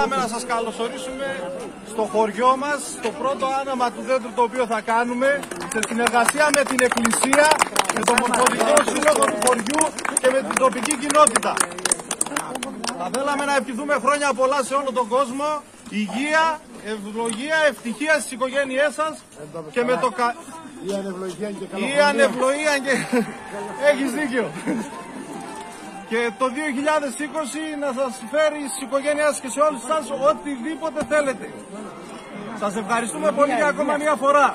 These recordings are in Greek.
Πάμε να σας καλωσορίσουμε στο χωριό μας, στο πρώτο άναμα του δέντρου το οποίο θα κάνουμε, σε συνεργασία με την Εκκλησία, με το Μορφωτικό Σύλλογο του χωριού και με την τοπική κοινότητα. Θα θέλαμε να ευχηθούμε χρόνια πολλά σε όλο τον κόσμο, υγεία, ευλογία, ευτυχίας στις οικογένειές σας και με το κα... Η ανευλογία και Η ανευλογία και... Έχεις δίκιο. Και το 2020 να σας φέρει στις οικογένειές και σε όλους σας οτιδήποτε θέλετε. Σας ευχαριστούμε πολύ για ακόμα μια φορά.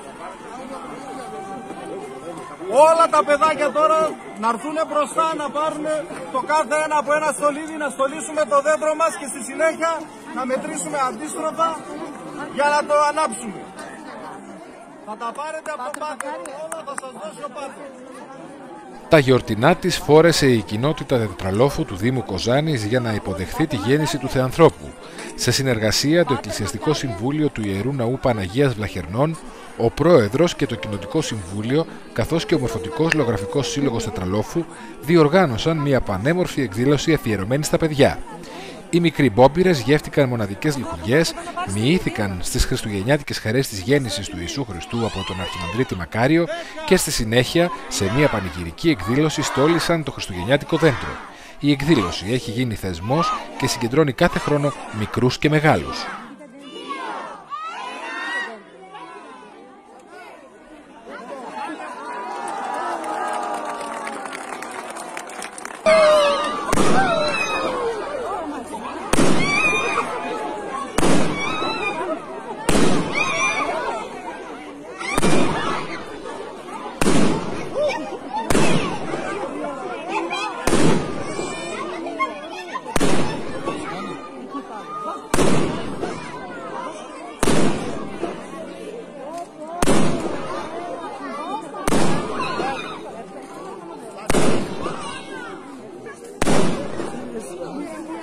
Όλα τα παιδάκια τώρα να έρθουν μπροστά να πάρουν το κάθε ένα από ένα στολίδι να στολίσουμε το δέντρο μας και στη συνέχεια να μετρήσουμε αντίστροφα για να το ανάψουμε. Θα τα πάρετε από το πάτερ, όλα θα σας δώσει ο πάτερ. Τα γιορτινά της φόρεσε η κοινότητα τετραλόφου του Δήμου Κοζάνης για να υποδεχθεί τη γέννηση του Θεανθρώπου. Σε συνεργασία το Εκκλησιαστικό Συμβούλιο του Ιερού Ναού Παναγίας Βλαχερνών, ο Πρόεδρος και το Κοινοτικό Συμβούλιο, καθώς και ο Μορφωτικός Λογραφικός Σύλλογος Τετραλόφου, διοργάνωσαν μια πανέμορφη εκδήλωση αφιερωμένη στα παιδιά. Οι μικροί μπόμπυρες γεύτηκαν μοναδικές λιχουδιέ, μοιήθηκαν στις χριστουγεννιάτικες χαρές της γέννησης του Ιησού Χριστού από τον Αρχιμανδρίτη Μακάριο και στη συνέχεια, σε μια πανηγυρική εκδήλωση, στόλισαν το χριστουγεννιάτικο δέντρο. Η εκδήλωση έχει γίνει θεσμός και συγκεντρώνει κάθε χρόνο μικρούς και μεγάλους. です。